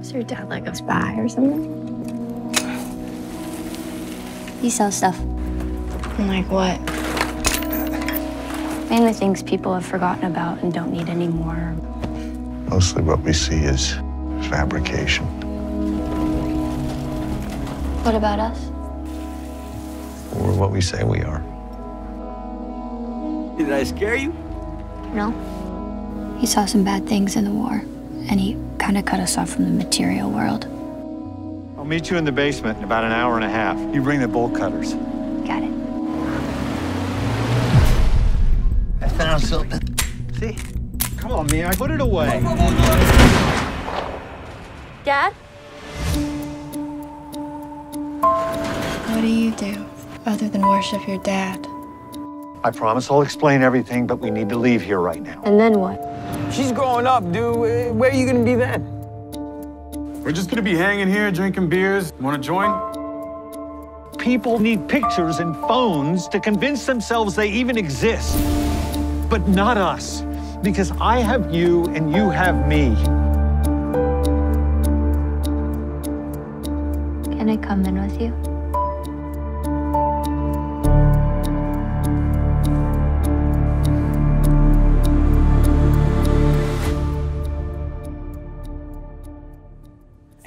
Is your dad like a spy or something? He sells stuff. Like what? Mainly things people have forgotten about and don't need anymore. Mostly what we see is fabrication. What about us? We're what we say we are. Did I scare you? No. He saw some bad things in the war, and he kind of cut us off from the material world. I'll meet you in the basement in about an hour and a half. You bring the bolt cutters. Got it. I found something. See? Come on, man. I Put it away. Dad? What do you do other than worship your dad? I promise I'll explain everything, but we need to leave here right now. And then what? She's growing up, dude. Where are you gonna be then? We're just gonna be hanging here, drinking beers. Wanna join? People need pictures and phones to convince themselves they even exist. But not us, because I have you and you have me. Can I come in with you?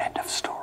End of story.